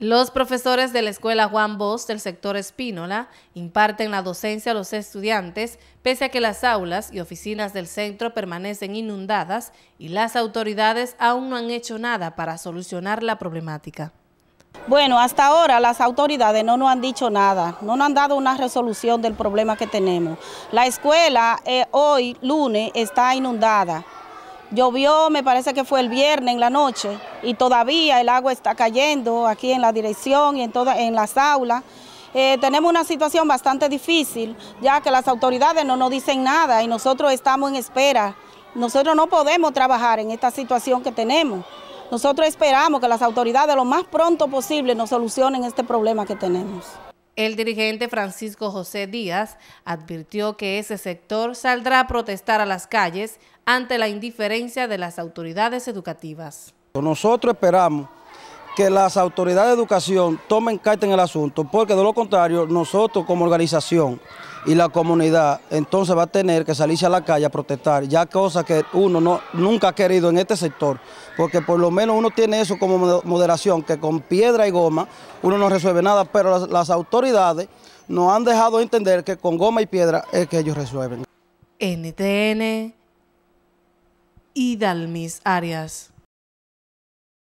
Los profesores de la Escuela Juan Bosch del sector Espínola imparten la docencia a los estudiantes pese a que las aulas y oficinas del centro permanecen inundadas y las autoridades aún no han hecho nada para solucionar la problemática. Bueno, hasta ahora las autoridades no nos han dicho nada, no nos han dado una resolución del problema que tenemos. La escuela eh, hoy, lunes, está inundada. Llovió, me parece que fue el viernes en la noche y todavía el agua está cayendo aquí en la dirección y en, toda, en las aulas. Eh, tenemos una situación bastante difícil, ya que las autoridades no nos dicen nada y nosotros estamos en espera. Nosotros no podemos trabajar en esta situación que tenemos. Nosotros esperamos que las autoridades lo más pronto posible nos solucionen este problema que tenemos. El dirigente Francisco José Díaz advirtió que ese sector saldrá a protestar a las calles ante la indiferencia de las autoridades educativas. Nosotros esperamos que las autoridades de educación tomen carta en el asunto, porque de lo contrario, nosotros como organización y la comunidad, entonces va a tener que salirse a la calle a protestar, ya cosa que uno no, nunca ha querido en este sector, porque por lo menos uno tiene eso como moderación, que con piedra y goma uno no resuelve nada, pero las, las autoridades nos han dejado entender que con goma y piedra es que ellos resuelven. NTN y Dalmis Arias.